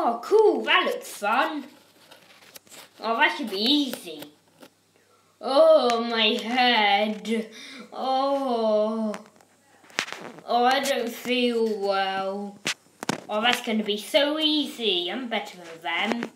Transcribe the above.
Oh, cool. That looks fun. Oh, that should be easy. Oh, my head. Oh. Oh, I don't feel well. Oh, that's going to be so easy. I'm better than them.